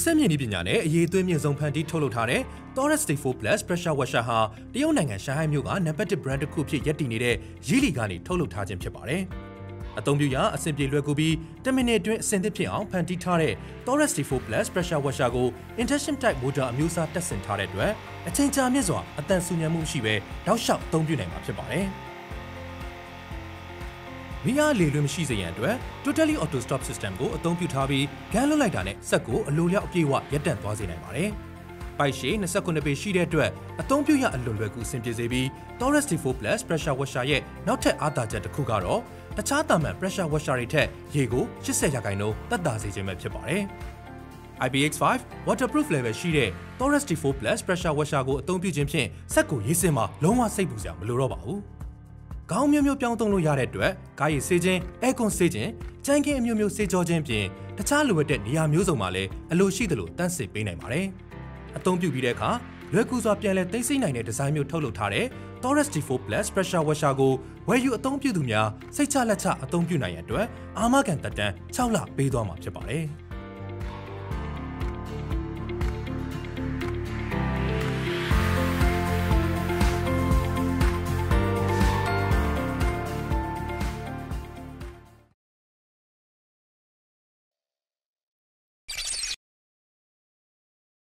အဆက်မြင့်နည်းပညာနဲ့အရေးအသွေးမြင့်ဆုံးဖန်တီးထုတ်လုပ်ထားတဲ့ Taurus T4 Plus Pressure Washer ဟာတရုတ်နိုင်ငံရှန်ဟိုင်းမြို့ကနံပါတ်1 brand တစ်ခုဖြစ်ရပ်တည်နေတဲ့ရီလီကနေထုတ်လုပ်ထားခြင်းဖြစ်ပါတယ်။အသုံးပြုရအဆင်ပြေလွယ်ကူပြီး10မိနစ်အတွင်းအဆင်သင့်ဖြစ်အောင်ဖန်တီးထားတဲ့ Taurus T4 Plus Pressure Washer ကို Induction Type Motor အမျိုးအစားတပ်ဆင်ထားတဲ့အတွက်အချိန်ကြာမြင့်စွာအတန်ဆူညံမှုရှိပဲတောက်လျှောက်အသုံးပြုနိုင်မှာဖြစ်ပါတယ်။ မိအားလေလွင့်မရှိစေရန်အတွက် Totally Auto Stop System ကိုအသုံးပြုထားပြီးဂန်းလွတ်လိုက်တာနဲ့စက်ကိုအလိုလျောက်အပြည့်အဝရပ်တန့်သွားစေနိုင်ပါတယ်။ပိုက်ရှည်29ပေရှိတဲ့အတွက်အသုံးပြုရအလွန်လွယ်ကူအဆင်ပြေစေပြီး Taurus T4 Plus Pressure Washer ရဲ့နောက်ထပ်အားသာချက်တစ်ခုကတော့တခြားတာမန် Pressure Washer တွေထက်ရေကို80ရာခိုင်နှုန်းတက်တာစေခြင်းပဲဖြစ်ပါတယ်။ IPX5 waterproof level ရှိတဲ့ Taurus T4 Plus Pressure Washer ကိုအသုံးပြုခြင်းဖြင့်စက်ကိုရေးစင်မှာလုံးဝစိတ်ပူစရာမလိုတော့ပါဘူး။ ခေါင်းမျိုးမျိုးပြောင်းသုံးလို့ရတဲ့အတွက်ကားရည်ဆေးခြင်းအဲကွန်ဆေးခြင်းကြမ်းခင်းအမျိုးမျိုးဆေးကြောခြင်းပြင်တခြားလိုအပ်တဲ့နေရာမျိုးစုံမှာလည်းအလိုရှိသလိုတန့်စစ်ပေးနိုင်ပါတယ်။အသုံးပြုပြီးတဲ့အခါလွယ်ကူစွာပြန်လည်သိသိနိုင်တဲ့ဒီဇိုင်းမျိုးထုတ်လုပ်ထားတဲ့ Taurus T4 Plus Pressure Washer ကိုဝယ်ယူအသုံးပြုသူများစိတ်ချလက်ချအသုံးပြုနိုင်ရန်အတွက်အာမခံတက်တန်း6လပေးသွားမှာဖြစ်ပါတယ်။